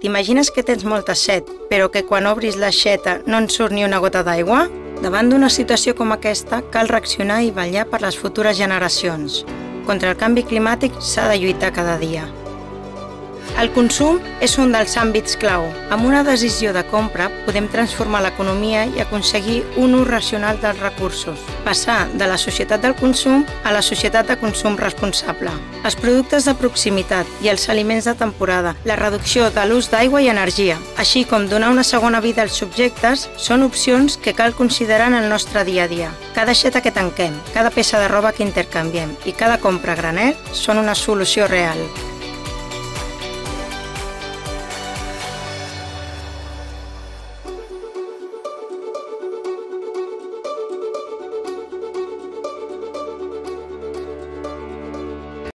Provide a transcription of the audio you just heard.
T'imagines que tens molta set, però que quan obris l'aixeta no en surt ni una gota d'aigua? Davant d'una situació com aquesta, cal reaccionar i vetllar per les futures generacions. Contra el canvi climàtic s'ha de lluitar cada dia. El consum és un dels àmbits clau. Amb una decisió de compra podem transformar l'economia i aconseguir un ús racional dels recursos. Passar de la societat del consum a la societat de consum responsable. Els productes de proximitat i els aliments de temporada, la reducció de l'ús d'aigua i energia, així com donar una segona vida als subjectes, són opcions que cal considerar en el nostre dia a dia. Cada xeta que tanquem, cada peça de roba que intercanviem i cada compra a granel són una solució real.